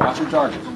Watch your target.